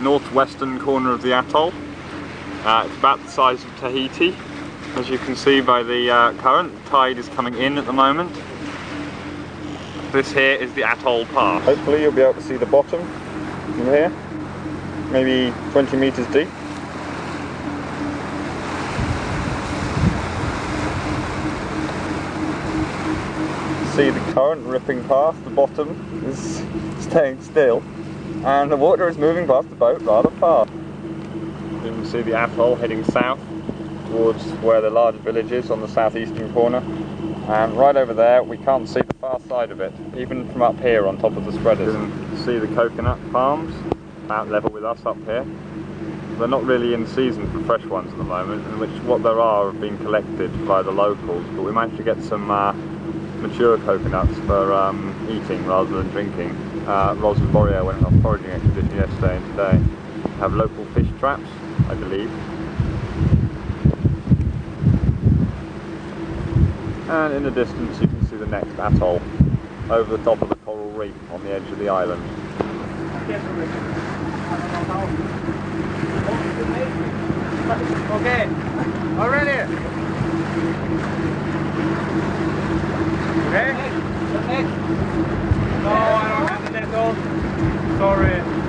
northwestern corner of the atoll. Uh, it's about the size of Tahiti. As you can see by the uh, current, the tide is coming in at the moment. This here is the atoll path. Hopefully you'll be able to see the bottom from here, maybe 20 meters deep. See the current ripping past the bottom is staying still and the water is moving past the boat rather fast. You can see the atoll heading south towards where the large village is on the southeastern corner and right over there we can't see the far side of it even from up here on top of the spreaders. You can see the coconut palms about level with us up here. They're not really in season for fresh ones at the moment, in which what there are have been collected by the locals, but we managed to get some uh, mature coconuts for um, eating rather than drinking. Uh, Ros and Borio went on a foraging expedition yesterday and today. Have local fish traps, I believe. And in the distance you can see the next atoll over the top of the coral reef on the edge of the island. Okay, already. Okay? No, I don't have the net on. Sorry.